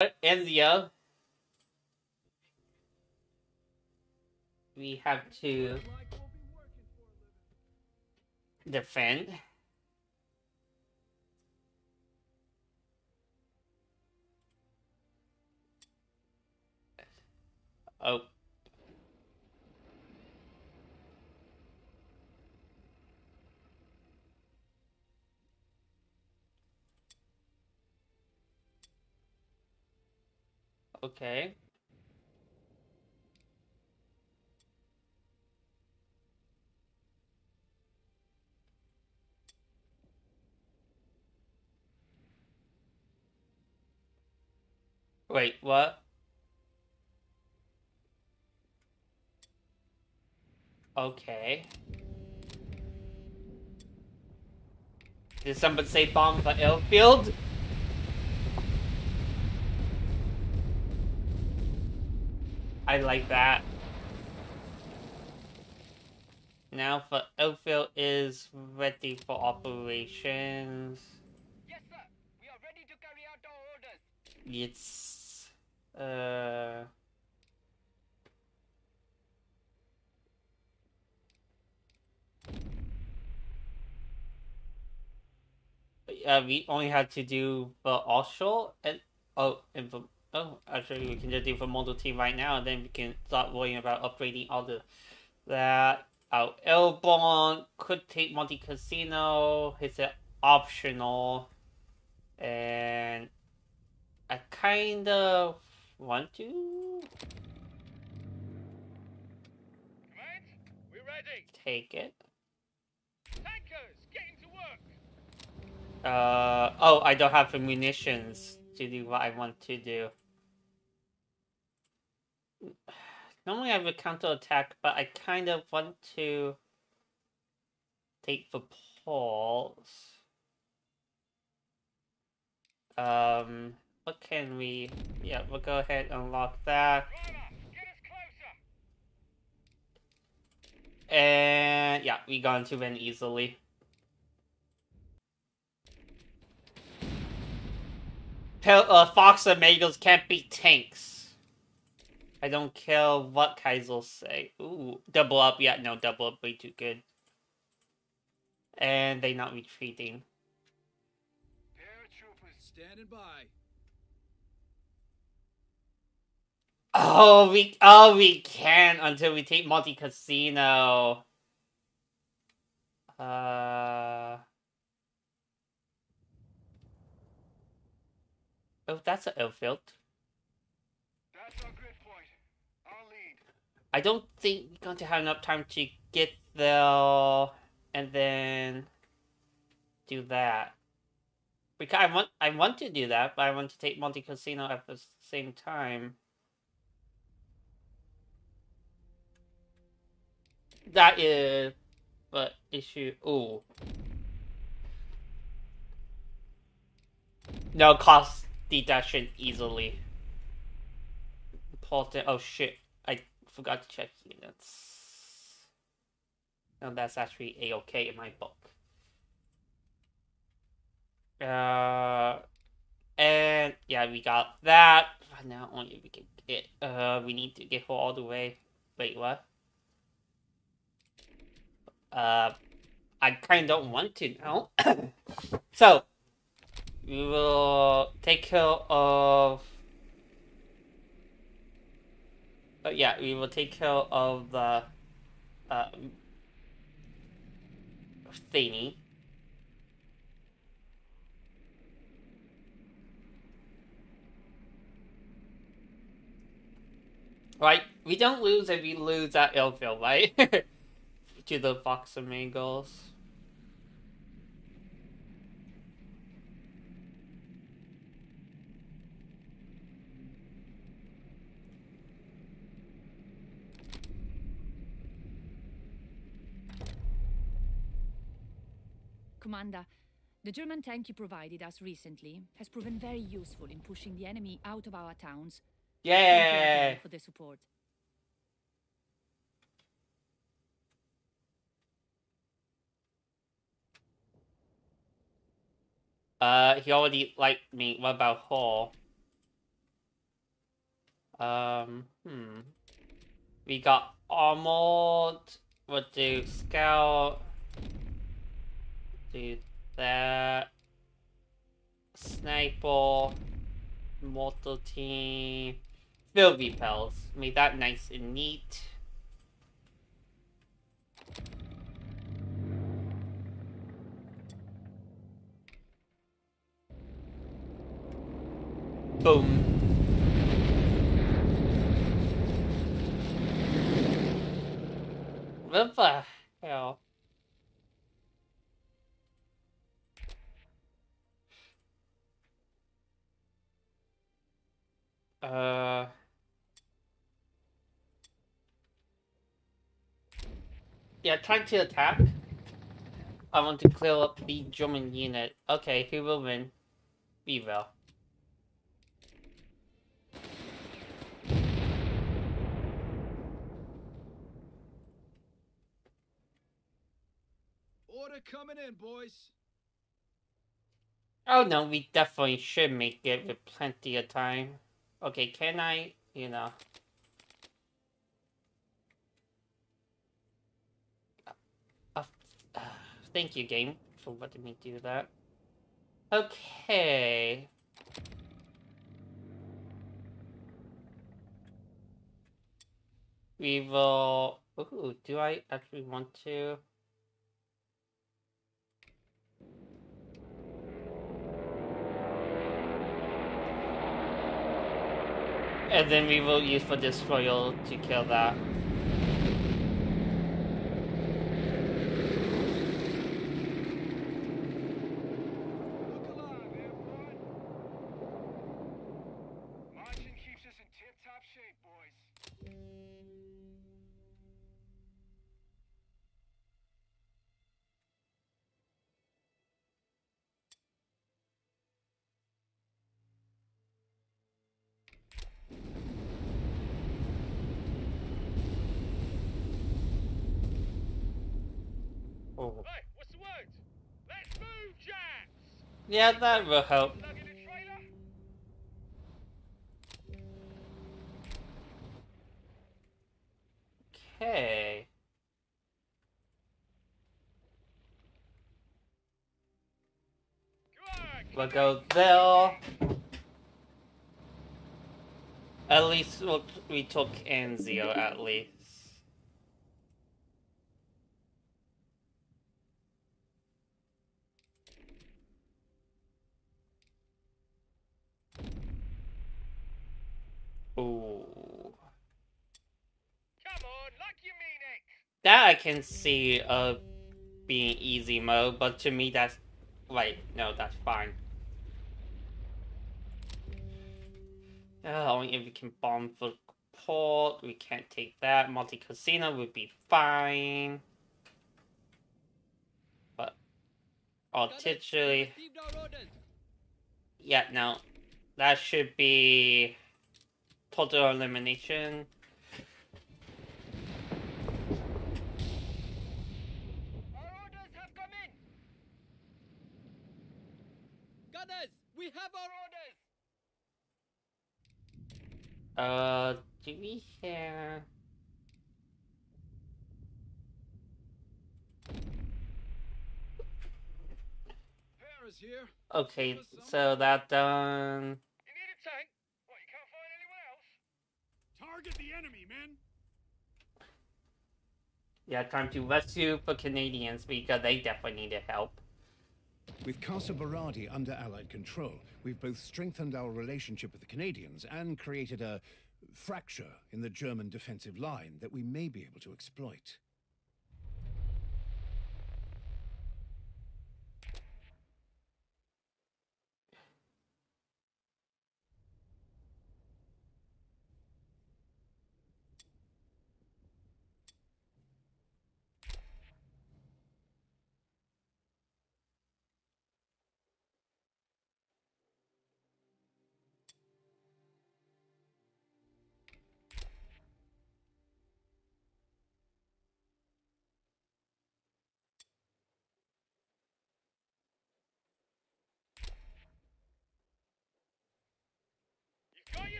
Anzio. Uh, we have to defend. Oh. Okay. Wait, what? Okay. Did somebody say bomb the airfield? I like that. Now for airfield is ready for operations. Yes, sir. We are ready to carry out our orders. It's uh uh, we only had to do the offshore and oh and for, oh actually we can just do for model team right now and then we can start worrying about upgrading all the that our airborne could take Monte Cassino it's an optional and I kind of want to Right? We're ready. take it. Tankers, getting to work. Uh oh, I don't have the munitions to do what I want to do. Normally I have a counter attack, but I kind of want to take the pulse. Um, what can we? Yeah, we'll go ahead and unlock that. And yeah, we got into win easily. Uh, Fox Magos can't beat tanks. I don't care what Kaiser say. Ooh, double up. Yeah, no, double up way too good. And they not retreating. Paratroopers. Standing by. Oh, we oh we can until we take Monte Cassino. Uh. Oh, that's an airfield. That's our grid point. I'll lead. I don't think we're going to have enough time to get there and then do that. Because I want I want to do that, but I want to take Monte Cassino at the same time. That is but issue ooh. No cost deduction easily. Important oh shit. I forgot to check units. No, that's actually a-okay in my book. Uh, and yeah, we got that. Now only we can get. Uh, we need to get her all the way. Wait, what? Uh, I kind of don't want to now. so we will take care of. Uh, yeah, we will take care of the uh, thingy. Right, we don't lose if we lose at Ilfield, right? to the Fox and Amigos. Commander, the German tank you provided us recently has proven very useful in pushing the enemy out of our towns. Yay! for the support. Uh, he already liked me. What about her? Um, hmm. We got Armored. We'll do Scout. Do that. Sniper. Mortar Team. Field Repairs. That nice and neat. Boom. What the hell? Uh... Yeah, trying to attack. I want to clear up the German unit. Okay, who will win? We will. Order coming in, boys. Oh no, we definitely should make it with plenty of time. Okay, can I, you know... Uh, uh, thank you, game, for letting me do that. Okay. We will... Ooh, do I actually want to... And then we will use for destroyer to kill that. Look alive, airborne. Marching keeps us in tip-top shape, boys. Oh. Hey, what's the word? Let's move, Jacks! Yeah, that will help. Okay. We'll go there. At least we'll, we took Anzio, at least. Ooh. Come on, like you mean it. That I can see uh being easy mode, but to me that's like no, that's fine. Uh, only if we can bomb the port, we can't take that. Monte Cassino would be fine. But artillery, yeah, no, that should be total elimination. Our orders have come in. Gunners, we have our orders. Uh, do we have? Here. Okay, so that done. You need a tank? What, you can't find anyone else? Target the enemy, men. Yeah, time to rescue for Canadians because they definitely needed help. With Casa Berardi under Allied control, we've both strengthened our relationship with the Canadians and created a fracture in the German defensive line that we may be able to exploit.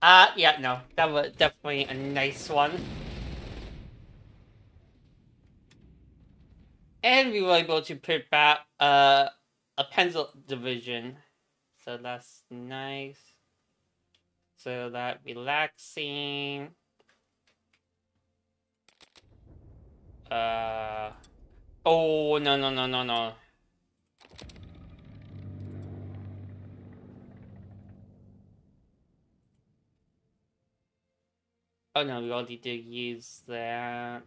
Uh, yeah, no, that was definitely a nice one. And we were able to put back uh, a pencil division. So that's nice. So that relaxing. Uh, oh, no, no, no, no, no. Oh no, we already did use that.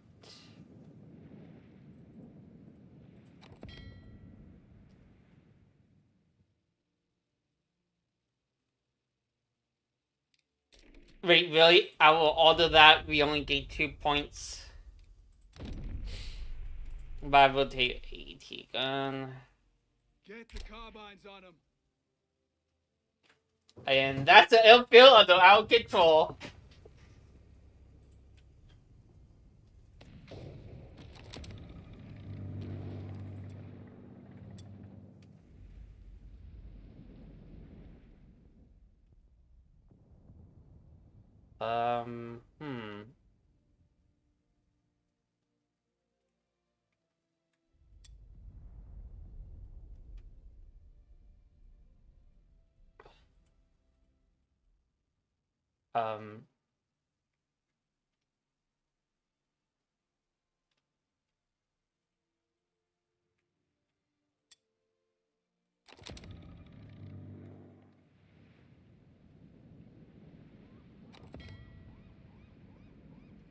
Wait, really? I will order that. We only get two points. But I will take AT gun. Get the carbines on them. And that's the airfield under our control. Um, hmm. Um,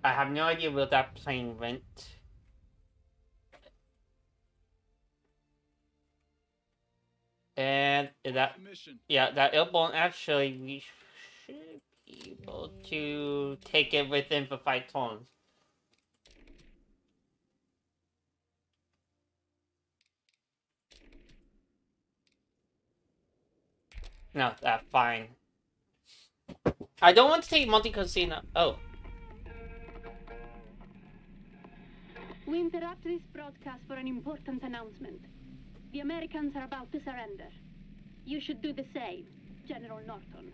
I have no idea where that plane went. And that, yeah, that airborne actually, we should be able to take it within for five turns. No, that's fine. I don't want to take Monte Cassino. Oh, We interrupt this broadcast for an important announcement. The Americans are about to surrender. You should do the same, General Norton.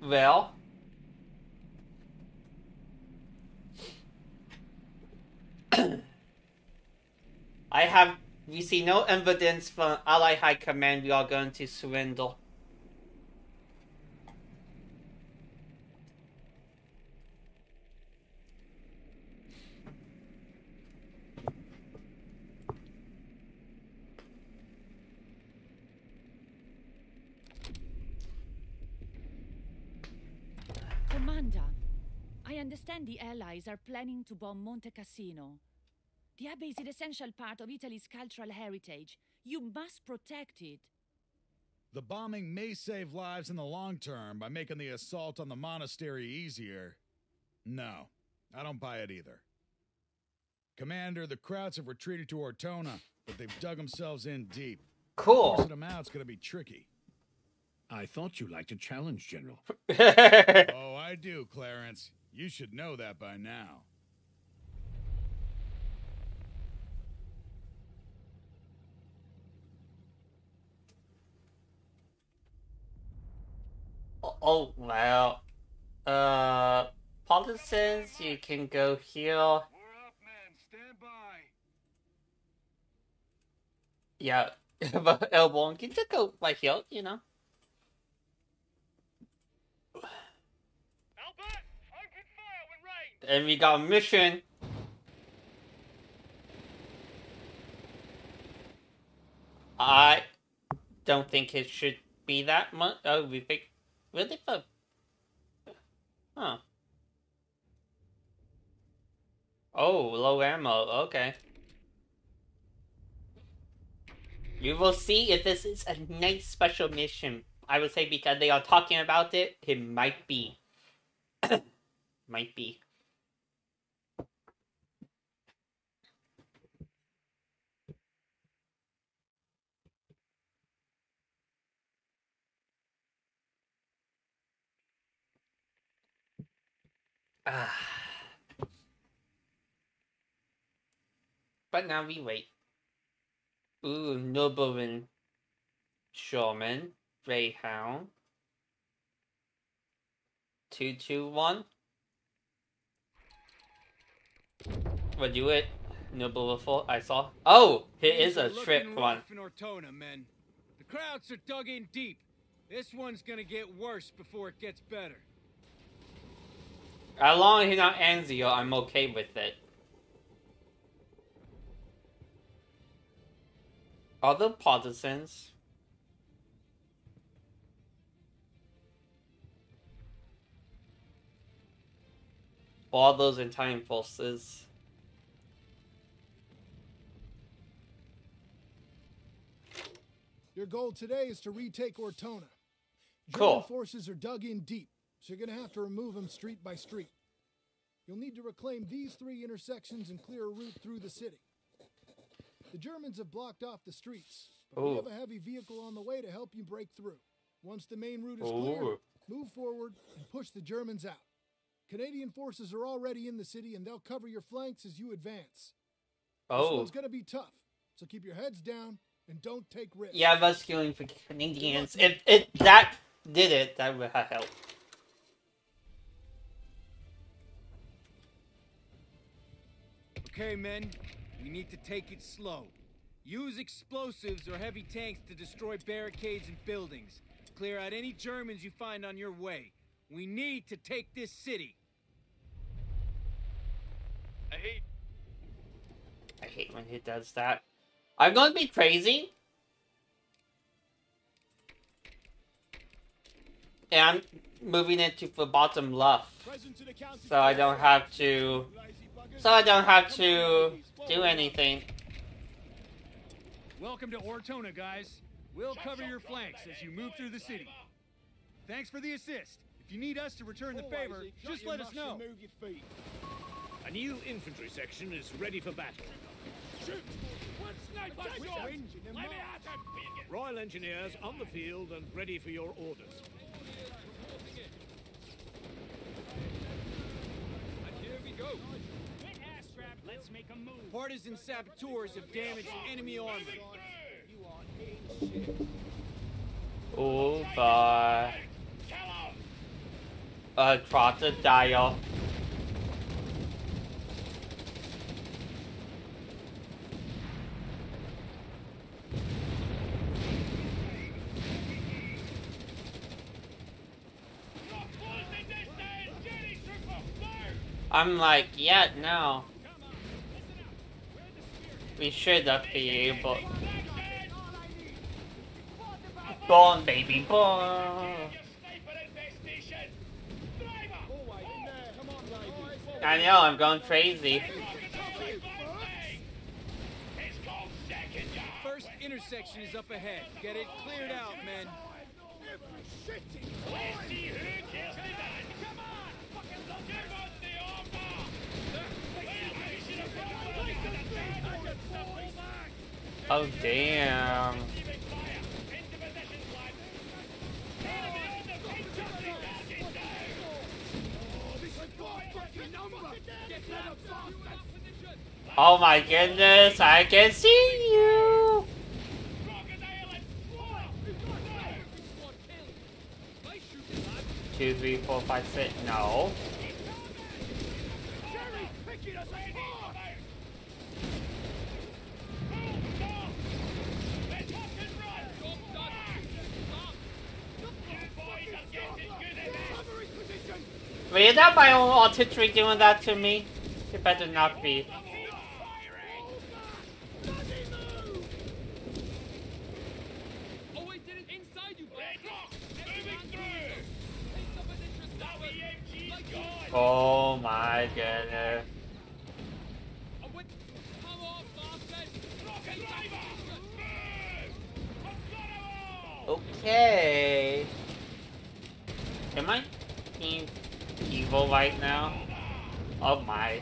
well. I have we see no evidence from Allied High Command we are going to surrender. Commander, I understand the Allies are planning to bomb Monte Cassino. The Abbey is an essential part of Italy's cultural heritage. You must protect it. The bombing may save lives in the long term by making the assault on the monastery easier. No, I don't buy it either. Commander, the Krauts have retreated to Ortona, but they've dug themselves in deep. Cool. Forcing them out's gonna be tricky. I thought you liked a challenge, General. Oh, I do, Clarence. You should know that by now. oh well. Uh, partisans, you can go here. We're up, men. Stand by. Yeah, but airborne can just go right here. You know. Albert, open fire when range! And we got a mission. I don't think it should be that much. Oh, we think really for. Huh. Oh, low ammo. Okay. You will see if this is a nice special mission. I would say because they are talking about it, it might be. might be. But now we wait. Ooh, Nobleman. Sherman, Greyhound. Two two one. What do it? No beautiful. I saw. Oh, it is a Things are strip looking one. Ortona, men. The Krauts are dug in deep. This one's gonna get worse before it gets better. As long as he's not Anzio, I'm okay with it. Other partisans. All those Italian forces. Your goal today is to retake Ortona. German forces are dug in deep, so you're going to have to remove them street by street. You'll need to reclaim these three intersections and clear a route through the city. The Germans have blocked off the streets, but we oh. have a heavy vehicle on the way to help you break through. Once the main route is Ooh. clear, move forward and push the Germans out. Canadian forces are already in the city and they'll cover your flanks as you advance. This Oh. one's going to be tough, so keep your heads down and don't take risks. Yeah, rescuing for Canadians. If if that did it, that would have helped. Okay, men, we need to take it slow. Use explosives or heavy tanks to destroy barricades and buildings. Clear out any Germans you find on your way. We need to take this city. I hate I hate when he does that. I'm gonna be crazy. And I'm moving it to the bottom left. So I don't have to so I don't have to do anything. Welcome to Ortona, guys. We'll cover your flanks as you move through the city. Thanks for the assist. If you need us to return the favor, just let us know. A new infantry section is ready for battle. Royal Engineers on the field and ready for your orders. Partisan saboteurs have damaged enemy armor. Oh boy. Uh crocodile. I'm like, yeah, no. We should have be able. Born, baby, born. I know, I'm going crazy. First intersection is up ahead. Get it cleared out, men. Oh, damn. Oh my goodness, I can see you! Two, three, four, five, six. No. Wait, is that my own artillery doing that to me? It better not be. Oh, oh my goodness. Okay. Am I being evil right now? Oh my.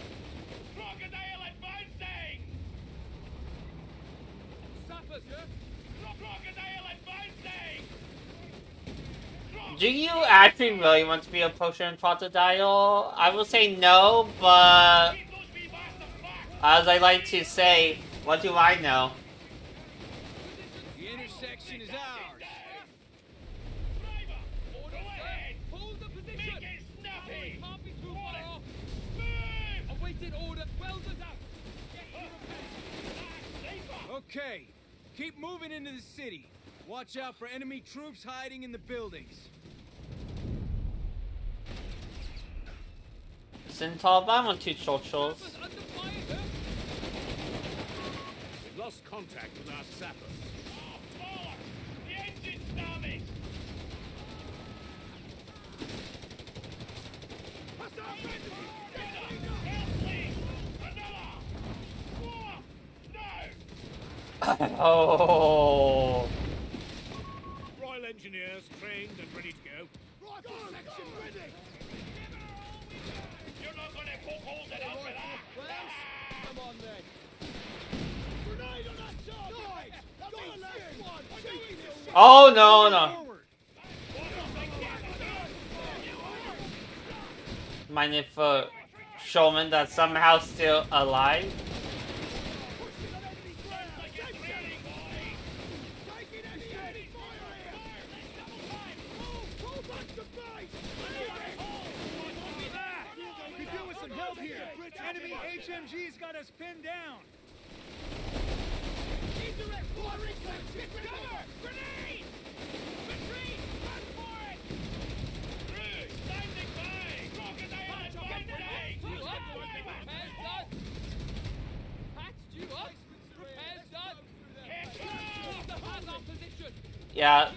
Do you actually really want to be a potion crocodile? I will say no, but as I like to say, what do I know? The intersection section is ours. Driver, go ahead. Hold the position! Make it snappy. Can't be too far off! Move. Awaiting order! Welders out! Get to the Okay, keep moving into the city. Watch out for enemy troops hiding in the buildings. Centaur, but I want two Churchills. Sappers under fire! huh? We've lost contact with our sappers. Oh, bollocks. The engine's damaged. Help, please. Another. Whoa. No. Oh. Royal Engineers trained and ready to go. Right, section ready. You're not gonna poke holes in us for that. Come on then. Grenade on that target. Go, go, go last one. Oh no no. Forward. Mind if uh, Sherman that's somehow still alive? Could do with some help here. Enemy HMG's got us pinned down. Standing by. Crocodile advancing. Repairs done! Patched you up! Repairs done! Water has our position! Yeah.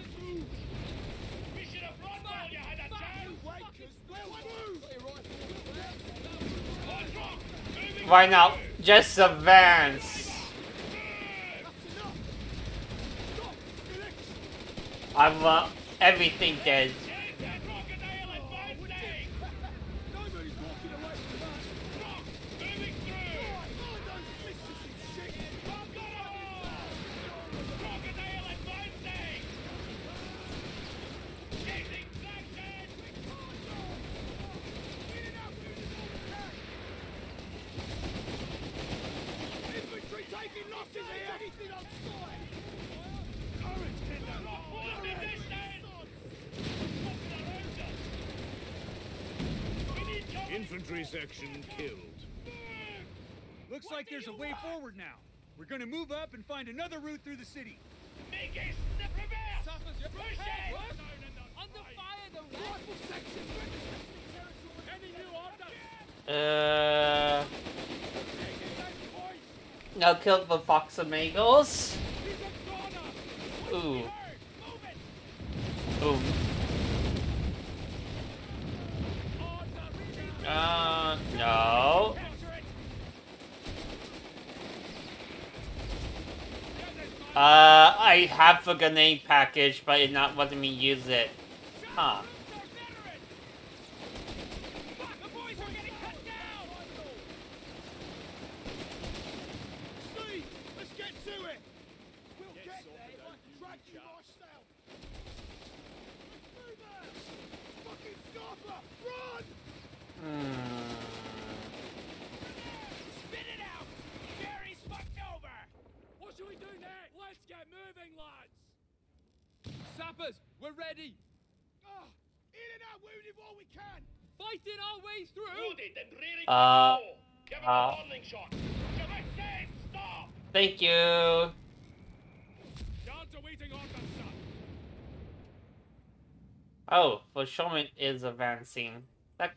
We should have run while you had a chance. What's wrong? Moving Why not? Just advance. I want uh, everything dead. Get that crocodile advancing. Rock, moving through. Crocodile advancing. Getting traction. What is this then? We need cover. Infantry section killed. Looks like there's a way forward now. We're gonna move up and find another route through the city. Make it snip reverse. Sappers, you're Push prepared! it. What? Under fire, the rifle section! Any new order? Uh. No kill the Fox Amigos. Ooh. Ooh. Uh, no. Uh, I have a grenade package, but it not letting me use it. Huh. The boys are getting cut down. Steve, let's get to it. We'll get there. Drag you myself. Move out. Fucking scupper, run! Hmm. Spit it out. Jerry's fucked over. What should we do next? Let's get moving, lads! Sappers, we're ready! Ah, in and out wounded while we can. Fighting our way through! Wounded and rearing Uh, to go. Give him uh. a warning shot. Give it ten. Stop. Thank you. Guards awaiting orders, sir! Oh, the Sherman is advancing. That good news to heal. right, follow me. Let's be quick about Nice and it. brisk. Airport moving, laddies. We got on. I don't want to hear a fucking Shut word. up. March. We need to be fighting fit. fucking right. Hey. Got a last one. Cheeky little wanker. Stick this down advancing. That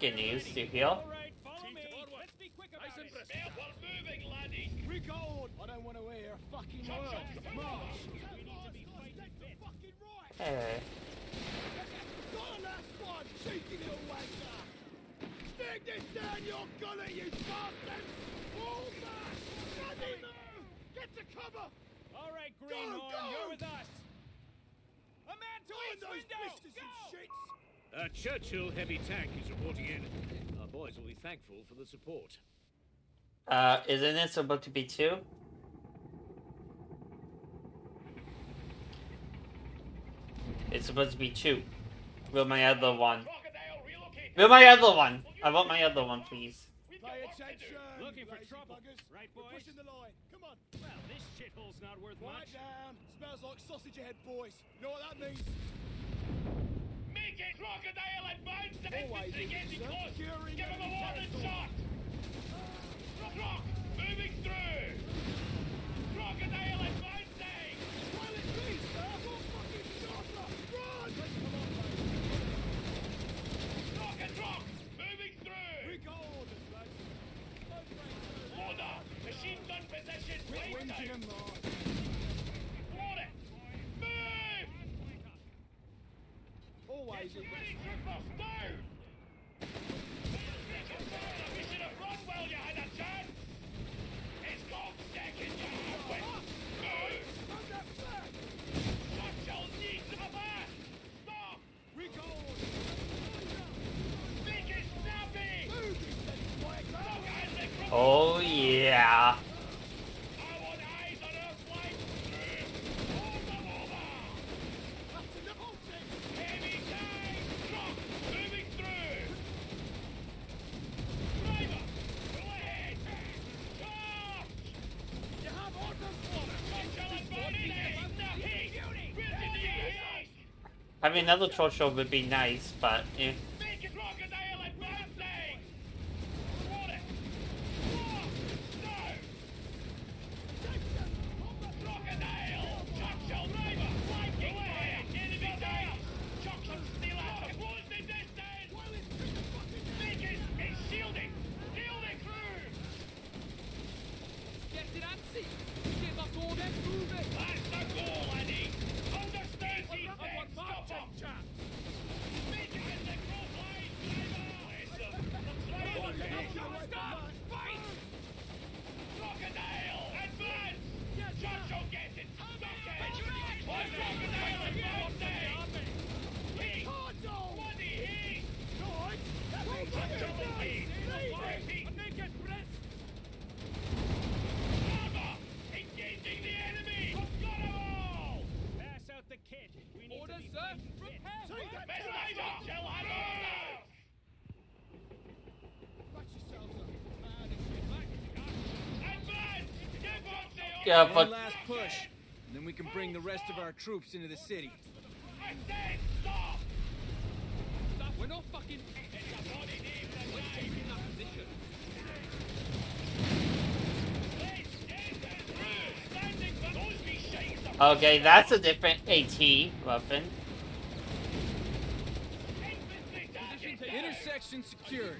you bastard. All back. Bloody move. Get to cover. All right, Greenhorn, you're with us. A man to each window. Go. A Churchill heavy tank is reporting in. Our boys will be thankful for the support. Uh, isn't it supposed to be two? It's supposed to be two. Will my other one? Will my other one? I want my other one, please. Looking for trouble, right, boys? We're pushing the line. Come on. Well, this shithole's not worth Quiet much. down. Smells like sausage head, boys. You know what that means? against Crocodile and infantry getting close. Give him a warning shot. Croc, moving through. Crocodile and Bouncing. Sir. Fucking. Run. And moving through. We. Order. Machine gun position. Wait, wait, Stop! mean, another troll shop would be nice, but. Eh. Yeah, but. One last push, and then we can bring the rest of our troops into the city. Okay, that's a different AT weapon. Intersection secured.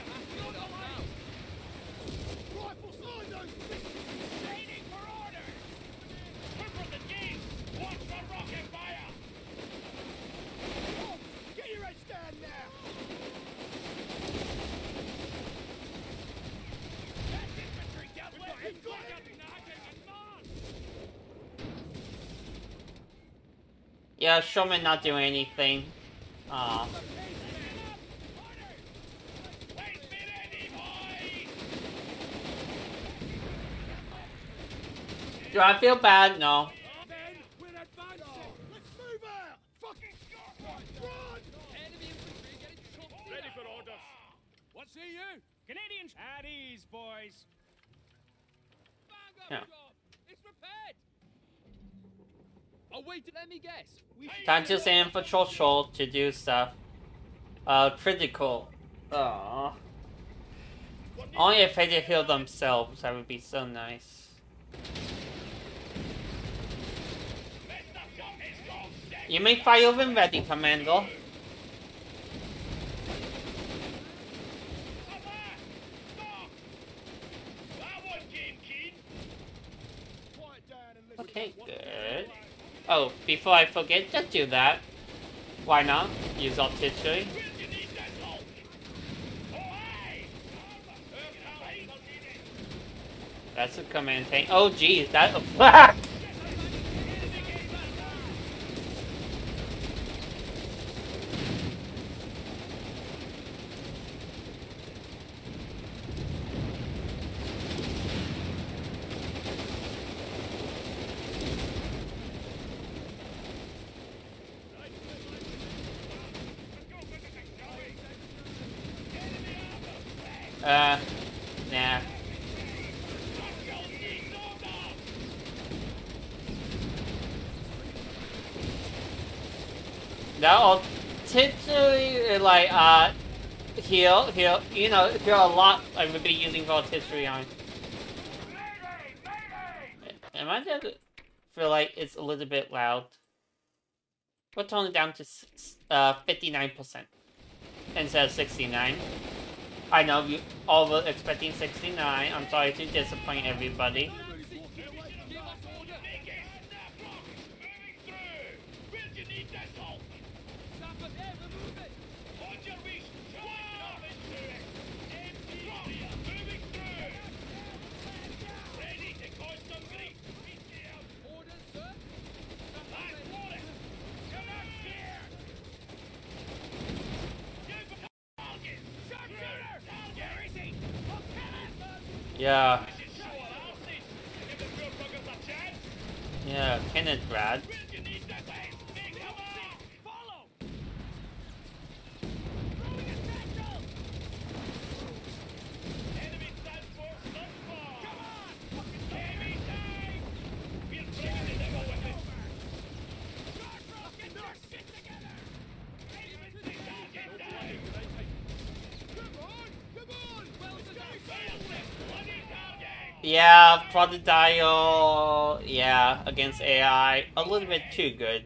Yeah, Sherman not doing anything. Aw. Do I feel bad? No. What's EU? Canadians! At ease, boys! Yeah. Oh, wait, let me guess. We Time to send for Churchill to do stuff. Uh, critical. Aww. Only if they heal themselves, that would be so nice. You may fire them ready, Commando. Okay, good. Oh, before I forget, just do that. Why not? Use artillery. That's a command tank. Oh, geez, that a flak! Uh, nah. That artillery, like, uh, heal, heal, you know, heal a lot I would be using artillery on. Am I just feel like it's a little bit loud? We're tone it down to uh, 59% instead of 69. I know you all were expecting 69. I'm sorry to disappoint everybody. Yeah. Yeah, Kenneth Brad. Yeah, Protodial, yeah, against AI, a little bit too good.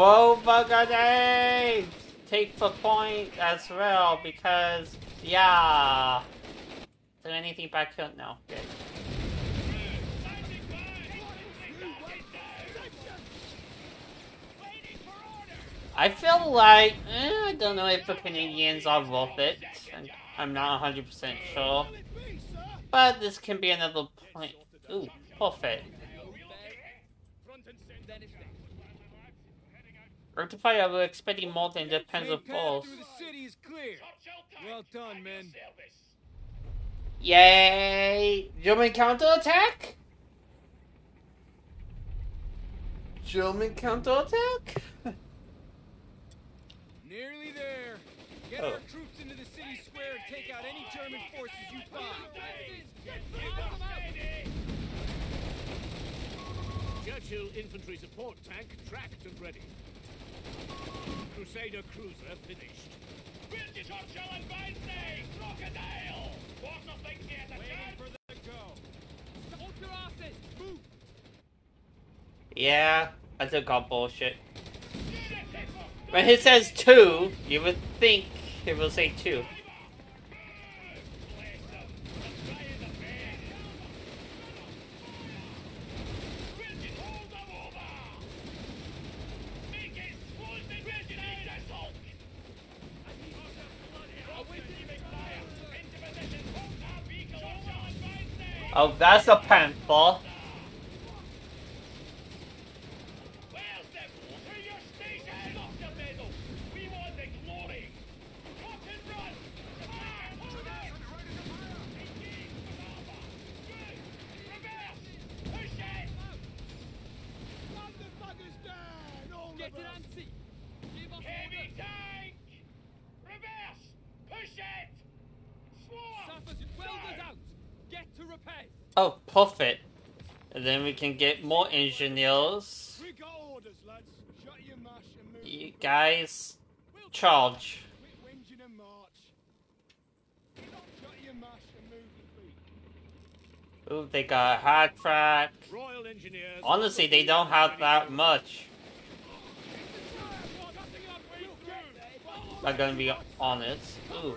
Full grenade! Take the point as well because, yeah. Do anything back here? No. Good. I feel like, eh, I don't know if the Canadians are worth it. I'm not 100% sure. But this can be another point. Ooh, perfect. Rectify, I was expecting more than the Pens of Balls. the city is clear. Well done, men. Yay! German counterattack? German counterattack? Nearly there. Get Oh. our troops into the city square and take out any German forces you find. Churchill infantry support tank tracked and ready. Crusader cruiser finished. Crocodile! What the thing here Waiting for the go. Hold your asses! Move! Yeah, I took on bullshit. When it says two, you would think it will say two. Oh, that's a pen paintball. can get more engineers. You guys, charge. Ooh, they got hard track. Honestly, they don't have that much. I'm gonna be honest. Ooh.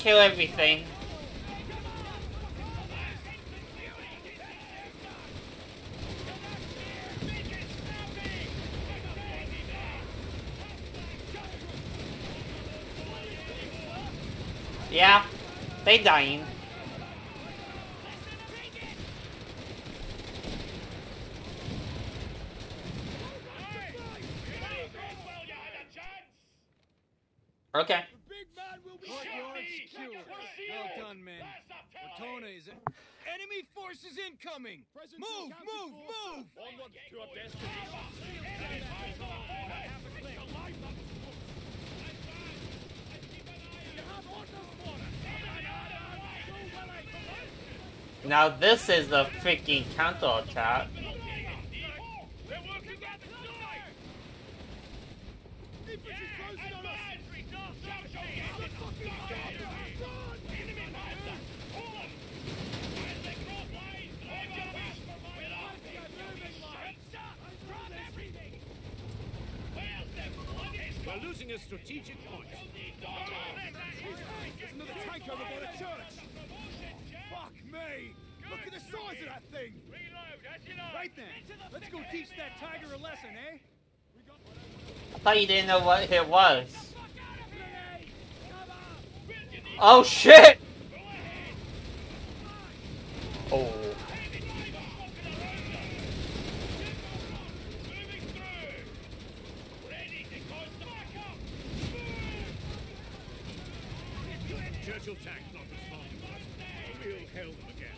kill everything. Yeah, they dying. Now this is the freaking counter attack. We're losing a strategic point. There's another. Size of that thing! Reload, as you know. Right then, let's go teach that tiger a lesson, eh? I thought you didn't know what it was. Oh shit! Oh. Moving through. Ready to cause the backup. Churchill tank not responding. We'll hail them again.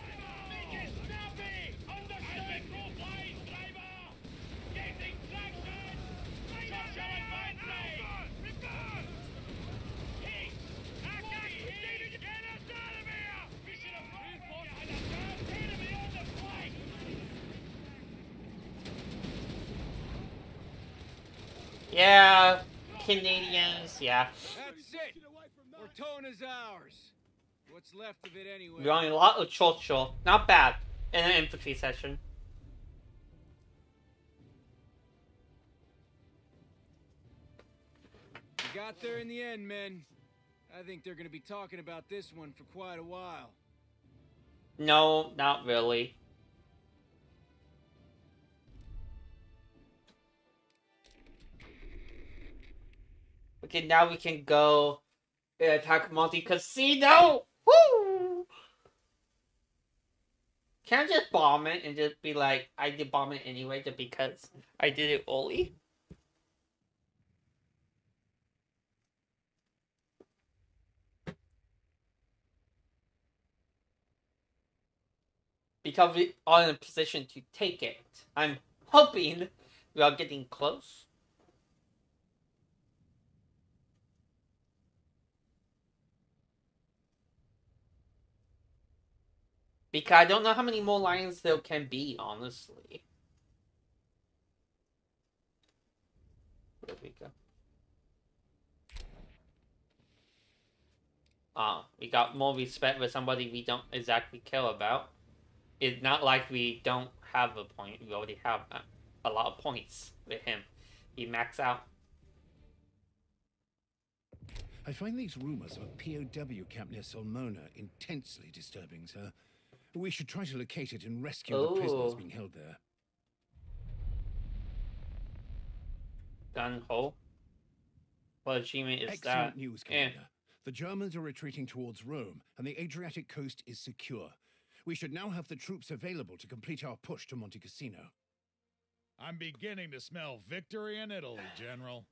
Make it snappy. Understood. Full flight, driver. Getting traction. Churchill advancing. Reverse. Hit. Active. Get us out of here. We should have reinforced the third enemy on the flank. Yeah, Canadians, yeah. That's it! Ortona's ours. What's left of it anyway? We're on a lot of Churchill. Not bad. In an infantry session. We got there in the end, men. I think they're gonna be talking about this one for quite a while. No, not really. Okay, now we can go and attack Monte Cassino. Can I just bomb it and just be like, I did bomb it anyway, just because I did it early? Because we are in a position to take it. I'm hoping we are getting close. Because I don't know how many more lions there can be, honestly. There we go. Ah, we got more respect for somebody we don't exactly care about. It's not like we don't have a point. We already have a, a lot of points with him. He max out. I find these rumors of a POW camp near Sulmona intensely disturbing, sir. We should try to locate it and rescue the prisoners Oh. being held there. Gun hole. What achievement is Excellent that? news, Eh. Commander. The Germans are retreating towards Rome, and the Adriatic coast is secure. We should now have the troops available to complete our push to Monte Cassino. I'm beginning to smell victory in Italy, General.